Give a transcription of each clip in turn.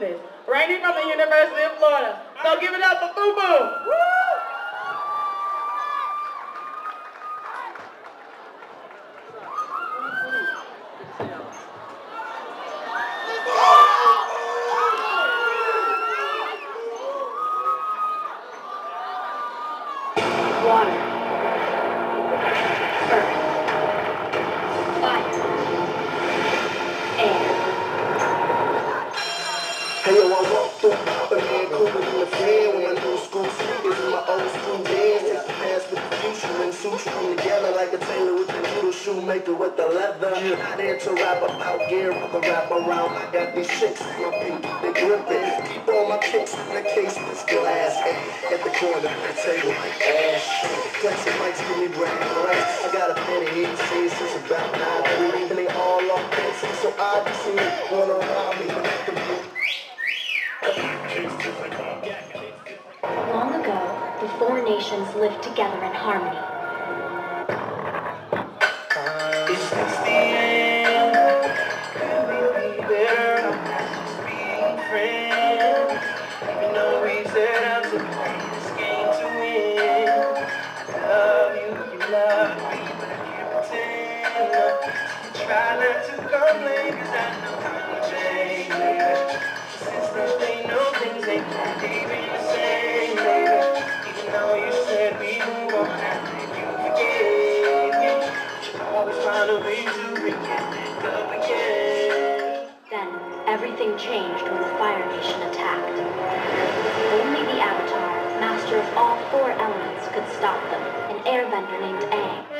Rainy from the University of Florida. So give it up for Boo Boo. Noodle shoemaker with the leather. Not there to rap about gear, I can rap around. I got these chicks in my feet, they gripping. Keep all my kicks in the case of this glass. Hey, at the corner of the table, ash. Flexing mics give me brand rights. I got a penny here, say since about nine three, and they all off dancing. So I just see wanna rob me, but I can Long ago, the four nations lived together in harmony. Everything changed when the Fire Nation attacked. Only the Avatar, master of all four elements, could stop them, an airbender named Aang.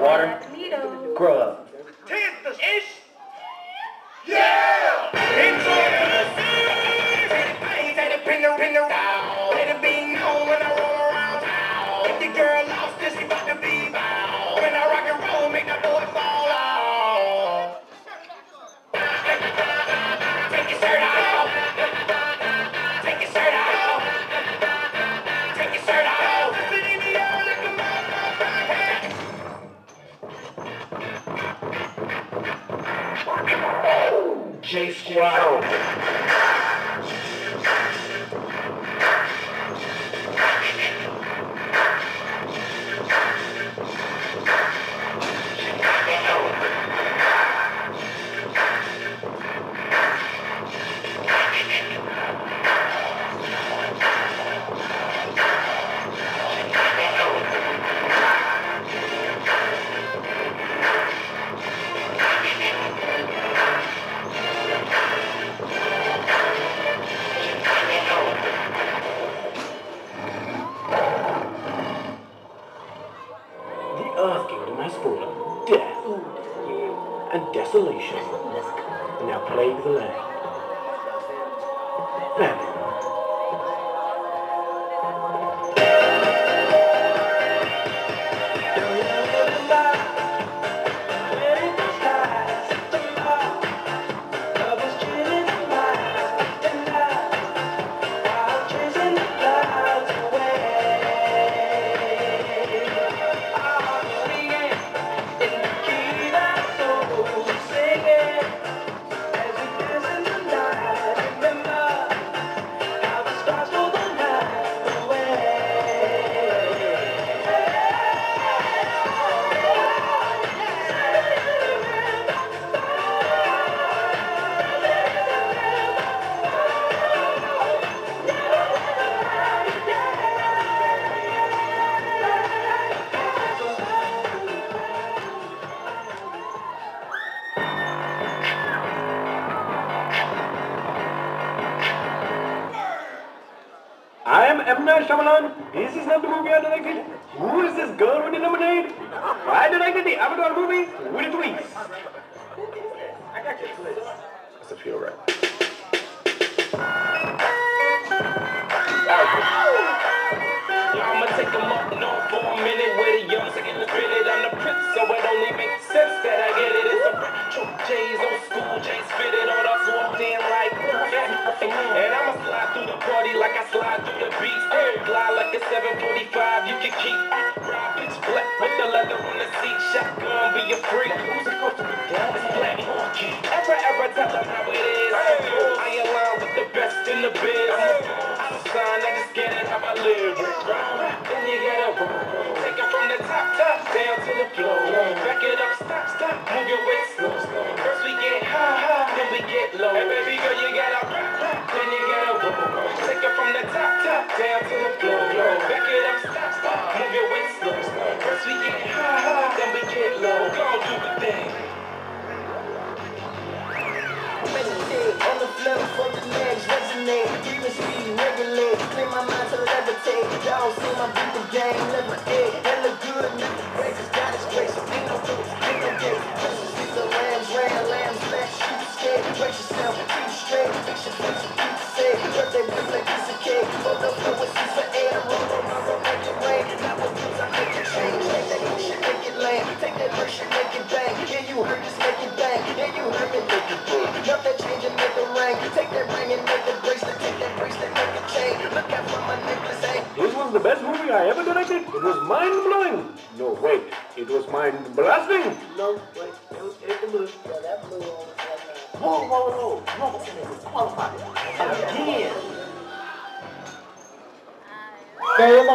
Water? Grow up. J Squad. Earth the mass full death and desolation. Now plague the land. Famine. M. Shyamalan? This is not the movie I directed. Who is this girl with the lemonade? I directed the Avatar movie with the tweets. I got your twist. That's a feel right. Seat. Shotgun, be a freak. Who's supposed to be down? It's black market. Ever, ever tell them how it is. I align with the best in the biz. I'm a sign, I just get it how I live. Then you gotta roll. Take it from the top, top, down to the floor. Back it up, stop, stop, move your waist slow. First we get high, high, then we get low. Hey baby girl, you gotta rock, rock, then you gotta roll. Take it from the top, top, down to the the best movie I ever directed. It was mind blowing. No, wait. It was mind blasting. No, wait, it was it blue. Yeah, that blue on was like, whoa, whoa, whoa, Robinson is qualified. Again. Stay in mind.